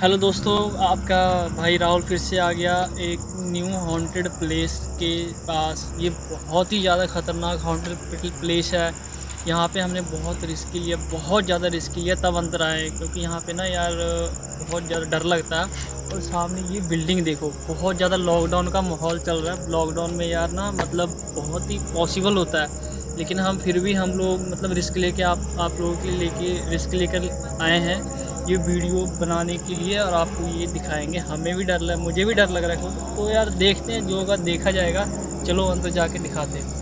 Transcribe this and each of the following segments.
Hello दोस्तों, आपका भाई राहुल फिर से आ गया एक न्यू हॉन्टेड प्लेस के पास। ये बहुत ही ज़्यादा ख़तरनाक हॉन्टेड प्लेस है। यहाँ पे हमने बहुत रिस्क लिया बहुत ज़्यादा रिस्क लिया तब अंदर आए, क्योंकि यहाँ पे ना यार बहुत ज़्यादा डर लगता है। और सामने ये बिल्डिंग देखो, बहुत ज़्यादा लॉकडाउन का माहौल चल रहा है। लॉकडाउन में यार ना मतलब बहुत ही पॉसिबल होता है। लेकिन हम फिर भी हम लोग मतलब रिस्क लेके आप आप लोगों के लेके रिस्क लेकर आए हैं। ये वीडियो बनाने के लिए और आपको ये दिखाएँगे। हमें भी डर लग, मुझे भी डर लग रहा है तो यार देखते हैं, जो होगा देखा जाएगा। चलो अंदर जाके दिखाते हैं।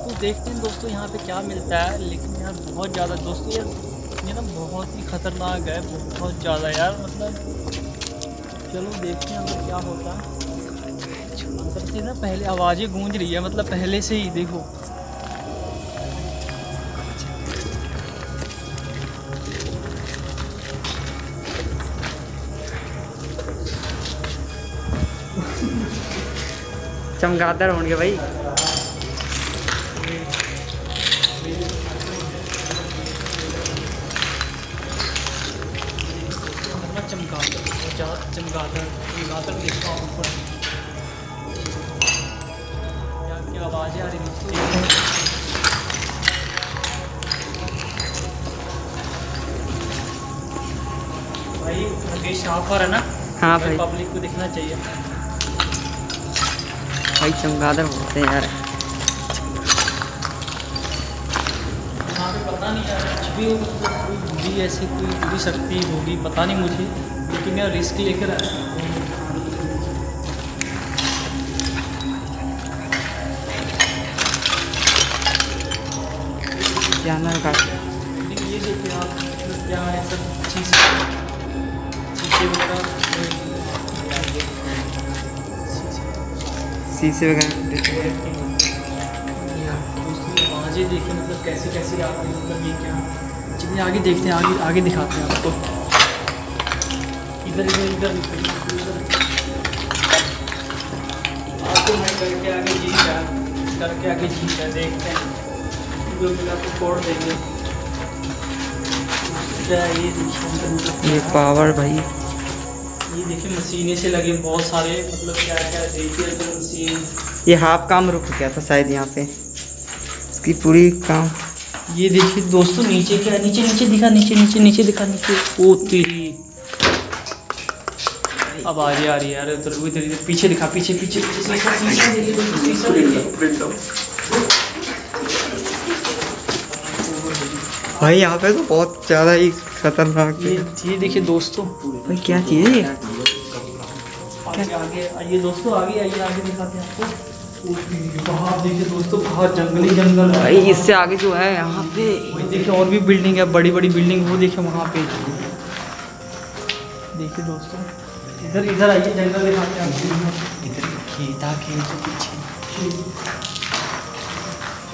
तो देखते हैं दोस्तों यहाँ पे क्या मिलता है, लेकिन यार बहुत ज़्यादा, दोस्तों यार, ये ना बहुत ही ख़तरनाक है, बहुत ज़्यादा यार मतलब चलो देखते हैं अंदर क्या होता है। ना पहले आवाज़ें गूंज रही है मतलब पहले से ही देखो। चमगादड़ होंगे भाई। चमगादड़ चमगादड़ चमगादड़ देखता ऊपर आवाज़ें आ रही भाई है ना? हाँ भाई पब्लिक को दिखना चाहिए। भाई चमगादड़ बोलते हैं यार। पता नहीं यार कुछ भी कोई बुरी ऐसी कोई बुरी शक्ति होगी पता नहीं मुझे। लेकिन यार रिस्क लेकर आया। जानवर का ये देखिए आप क्या है सब शीशे शीशे वगैरह शीशे वगैरह आवाज़ें देखिए मतलब कैसे कैसे आप मतलब ये क्या? चलिए आगे देखते हैं आगे आगे दिखाते हैं आपको। इधर इधर इधर आपको मैं करके आगे जीत है करके आगे जीत है देखते हैं। जो मिला तो कोड देंगे ये पावर भाई ये देखिए मशीनें से लगे बहुत सारे मतलब क्या क्या देखिए तो मशीन ये हाफ़ काम रुक गया था शायद यहाँ पे इसकी पूरी काम ये देखिए दोस्तों नीचे क्या है नीचे नीचे दिखा नीचे नीचे नीचे दिखा नीचे ओ तेरी अब आ रही आ रही है इधर इधर पीछे दिखा पीछे पीछे पीछे भाई यहाँ पे तो बहुत ज़्यादा ही खतरनाक ये ये देखिए दोस्तों। भाई क्या चीज़ है ये? आगे आइए दोस्तों आगे आइए आगे दिखाते हैं आपको। बाहर देखिए दोस्तों बाहर जंगली जंगल भाई इससे आगे जो है यहाँ पे देखिए और भी बिल्डिंग है बड़ी बड़ी बिल्डिंग वो देखिए वहाँ पे। देखिए दोस्तों इधर इधर आइए जंगल दिखाते हैं आपको। इधर खेत पीछे।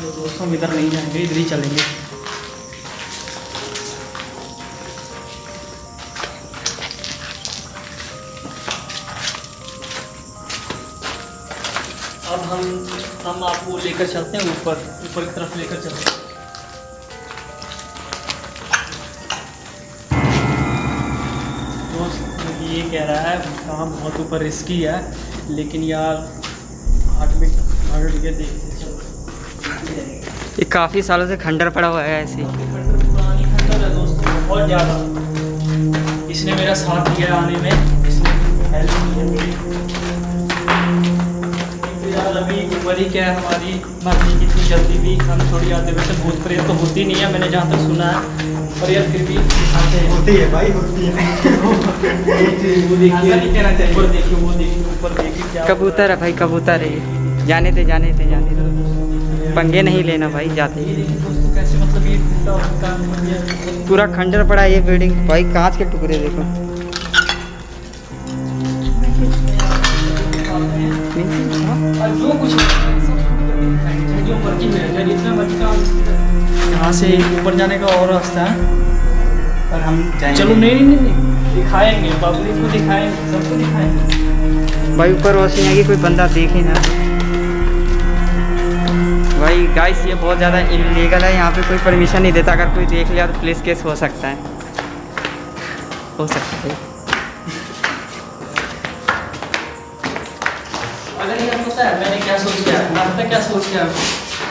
दोस्तों हम इधर नहीं जाएँगे इधर ही चलेंगे। हम आपको लेकर चलते हैं ऊपर ऊपर की तरफ़ लेकर चलते हैं। दोस्त ये कह रहा है काम बहुत ऊपर रिस्की है लेकिन यार हार्ट बीट हार्ट बीट देखते चलो। ये काफ़ी सालों से खंडर पड़ा हुआ है ऐसे। पुरानी खंडर है दोस्तों बहुत ज़्यादा। इसने मेरा साथ दिया आने में इसने हेल्प की है यार अभी उम्र ही क्या है हमारी? मरने की इतनी जल्दी भी हम थोड़ी आते वैसे भूत प्रेत तो होती नहीं है मैंने जहाँ तक सुना है। और यार फिर भी दिखाते हैं। होती है भाई होती है। वो देखिए ऊपर देखिए वो देखिए ऊपर देखिए क्या कबूतर है भाई कबूतर है। जाने दे जाने दे जाने दे। पंगे नहीं लेना भाई जाते ही कैसे मतलब ये पूरा खंडर पड़ा ये बिल्डिंग भाई कांच के टुकड़े देखो। से ऊपर जाने का और रास्ता है। पर हम जाएँगे। चलो नहीं नहीं नहीं दिखाएँगे पब्लिक को दिखाएँगे सबको दिखाएँगे। भाई ऊपर रोशनी आएगी कोई बंदा देखे ना? भाई गाइस ये बहुत ज़्यादा इलीगल है। यहाँ पे कोई परमिशन नहीं देता। अगर कोई देख लिया तो पुलिस केस हो सकता है। हो सकता है। अगर ये पता है मैंने क्या सोच किया मैं क्या सोच किया?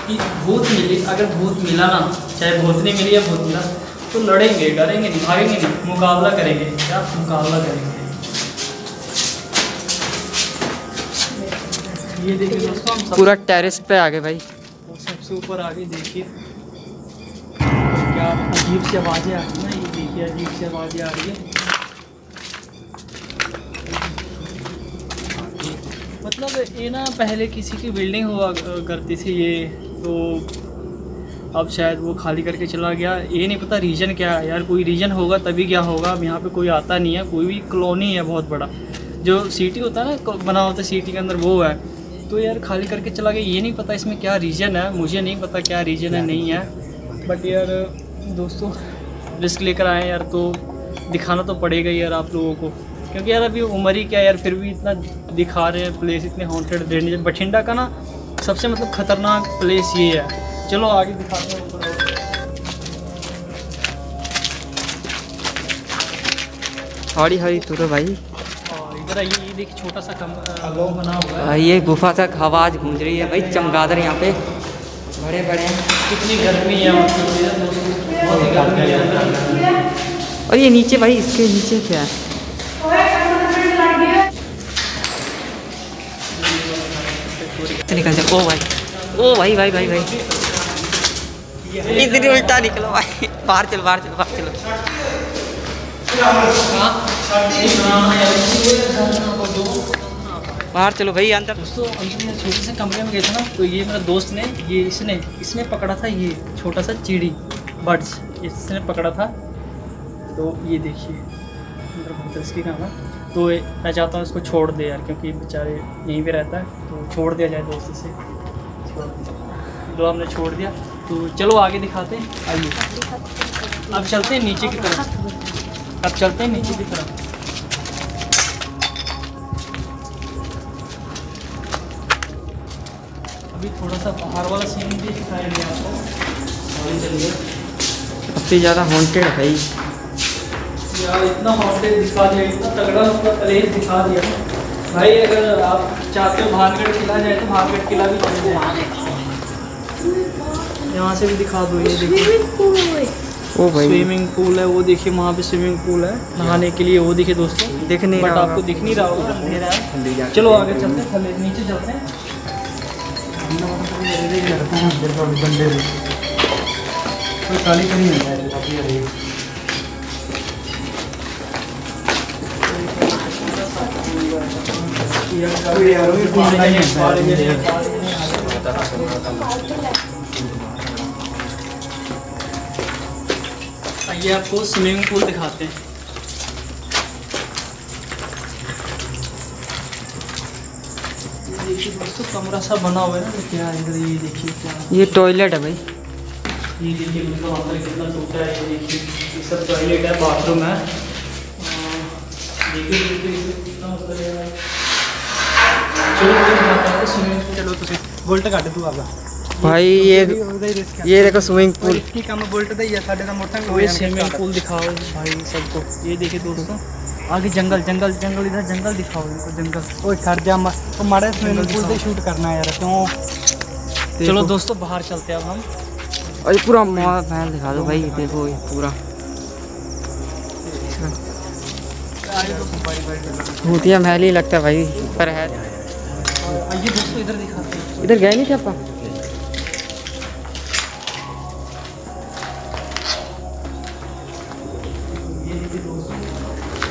कि भूत मिली अगर भूत मिला ना चाहे भूत नहीं मिली या भूत मिला तो लड़ेंगे डरेंगे नहीं भागेंगे नहीं मुकाबला करेंगे क्या मुकाबला करेंगे? ये देखिए दोस्तों हम पूरा टेरेस पे आ गए भाई। और सबसे ऊपर आगे देखिए। क्या अजीब सी आवाज़ें आ रही हैं ना ये देखिए अजीब सी आवाज़ें आ रही है। मतलब ये ना पहले किसी की बिल्डिंग हुआ करती थी ये तो अब शायद वो खाली करके चला गया। ये नहीं पता रीज़न क्या है यार कोई रीज़न होगा तभी क्या होगा अब यहाँ पे कोई आता नहीं है कोई भी कॉलोनी है बहुत बड़ा। जो सिटी होता है ना बना होता है सिटी के अंदर वो है। तो यार खाली करके चला गया ये नहीं पता इसमें क्या रीज़न है मुझे नहीं पता क्या रीज़न है नहीं है। बट यार दोस्तों रिस्क लेकर आए यार तो दिखाना तो पड़ेगा ही यार आप लोगों को। क्योंकि यार अभी उम्र ही क्या यार फिर भी इतना दिखा रहे हैं प्लेस इतने हॉन्टेड बठिंडा का ना सबसे मतलब ख़तरनाक प्लेस ये है। चलो आगे दिखाते हैं ऊपर। हौड़ी हौड़ी तुरो भाई। इधर ये देखिए छोटा सा कम बना हुआ है। ये गुफा तक आवाज़ गूंज रही है भाई चमगादड़ यहाँ पे। बड़े बड़े हैं कितनी गर्मी है दोस्तों बहुत ही गर्मी है। और ये नीचे भाई इसके नीचे क्या है? निकल जाए ओ भाई ओ भाई भाई भाई भाई। इधर उल्टा निकलो भाई। बाहर चलो बाहर चलो बाहर चलो। बाहर चलो भाई, अंदर। दोस्तों छोटे से कमरे में गए थे ना तो ये मेरा दोस्त ने, ये इसने इसने पकड़ा था ये छोटा सा चिड़ी, बर्ड्स। इसने पकड़ा था। तो ये देखिए रिस्की काम है तो मैं चाहता हूँ इसको छोड़ दे यार, क्योंकि बेचारे यहीं पे रहता है। तो छोड़ दिया जाए दोस्त से तो हमने छोड़ दिया। तो चलो आगे दिखाते हैं। आइए। अब चलते हैं नीचे की तरफ़। अब चलते हैं नीचे की तरफ़। अभी थोड़ा सा बाहर वाला सीन भी दिखाएँगे आपको सबसे ज़्यादा हॉन्टेड है भाई। यार इतना हॉस्टेल दिखा दिया इतना तगड़ा उसका कलेज दिखा दिया। भाई अगर आप चाहते हो भानगढ़ किला जाए तो भानगढ़ किला भी चले जाए। यहाँ से भी दिखा दो ये देखिए ओ भाई। स्विमिंग पूल है वो देखिए वहाँ पे स्विमिंग पूल है। नहाने के लिए वो देखिए दोस्तों। दिख नहीं बट आपको दिख नहीं रहा होगा। अंधेरा है। चलो आगे चलते हैं थले नीचे चलते हैं। आइए आपको स्विमिंग पूल दिखाते हैं। देखिए दोस्तों कमरा सा बना हुआ है ना क्या इधर ये देखिए क्या ये टॉयलेट है भाई। ये देखिए अंदर कितना टूटा है ये देखिए ये सब टॉयलेट है बाथरूम है। देखिए कितना मतलब चलो चलो तो तू आपका भाई ये ये देखो स्विमिंग पूल की काम बोलते थे ये साडे का मोटा कोई स्विमिंग पूल दिखाओ भाई सबको। ये देखिए दोस्तों आगे जंगल जंगल जंगल इधर जंगल दिखाओ इनको जंगल। ओए कर जा मस्त। तो मारे स्विमिंग पूल पे शूट करना यार क्यों? चलो दोस्तों बाहर चलते हैं अब हम। और ये पूरा मॉल महल दिखा दो भाई देखो ये पूरा। भूतिया महल ही लगता है भाई पर है। आइए दोस्तों इधर दिखाते इधर गए नहीं थे आप?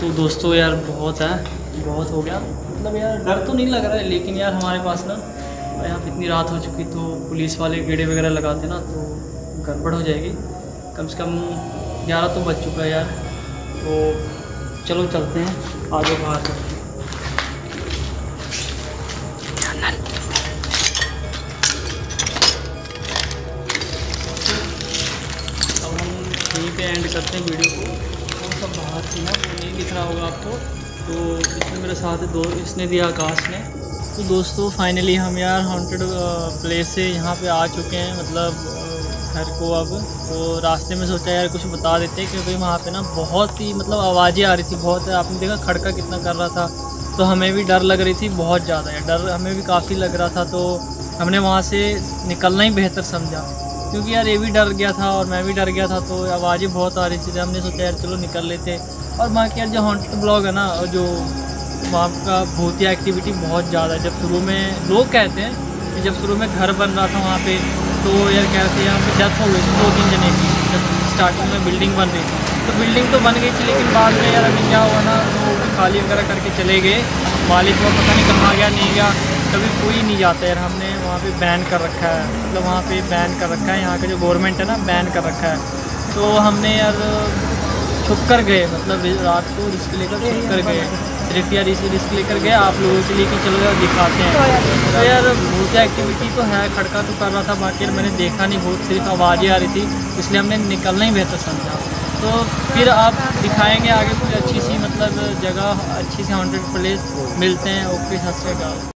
तो दोस्तों यार, बहुत है। बहुत हो गया। मतलब यार, डर तो नहीं लग रहा है, लेकिन यार हमारे पास ना यहाँ इतनी रात हो चुकी तो पुलिस वाले गेड़े वगैरह लगाते ना तो गड़बड़ हो जाएगी। कम से कम ग्यारह तो बज चुका है यार। तो चलो चलते हैं आ जाओ बाहर चलते हैं। एंड करते हैं वीडियो को। बाहर थी ना वो नहीं दिख रहा होगा आपको। तो इसमें मेरे साथ दो, इसने दिया आकाश ने। तो दोस्तों फाइनली हम यार हॉन्टेड प्लेस से यहाँ पे आ चुके हैं। मतलब घर को अब। तो रास्ते में सोचा यार कुछ बता देते क्योंकि वहाँ पे ना बहुत ही मतलब आवाज़ें आ रही थी। बहुत, आपने देखा खड़का कितना कर रहा था। तो हमें भी डर लग रही थी बहुत ज़्यादा डर हमें भी काफ़ी लग रहा था। तो हमने वहाँ से निकलना ही बेहतर समझा। क्योंकि यार ये भी डर गया था और मैं भी डर गया था तो आवाज़ें बहुत आ रही थी। हमने सोचा यार चलो निकल लेते और बाकी यार जो हॉन्टेड ब्लॉग है ना जो वहाँ का भूतिया एक्टिविटी बहुत ज़्यादा है। जब शुरू में लोग कहते हैं कि जब शुरू में घर बन रहा था वहाँ पे तो यार कहते हैं, यहाँ पे डेथ हो गई थी दो तीन जने की, जब स्टार्टिंग में बिल्डिंग बन रही थी। तो बिल्डिंग तो बन गई थी, लेकिन बाद में यार अभी क्या हुआ ना तो खाली वगैरह करके चले गए। मालिक को पता नहीं कहाँ गया, नहीं गया, कभी कोई नहीं जाता यार। हमने वहाँ पे बैन कर रखा है। मतलब वहाँ पे बैन कर रखा है। यहाँ का जो गवर्नमेंट है ना बैन कर रखा है। तो हमने यार छुप कर गए। मतलब रात को रिस्क लेकर छुप कर गए। सिर्फ़ यार इसी रिस्क लेकर गए। आप लोगों के लिए कि चलो यार दिखाते हैं। तो यार भूतिया एक्टिविटी तो है। खड़का तो कर रहा था। बाकी मैंने देखा नहीं। भूत सिर्फ़ आवाज़ें आ रही थी। इसलिए हमने निकलना ही बेहतर समझा। तो फिर आप दिखाएँगे आगे कुछ अच्छी सी मतलब जगह, अच्छी सी हॉन्टेड प्लेस मिलते हैं। ओके, सत श्री अकाल।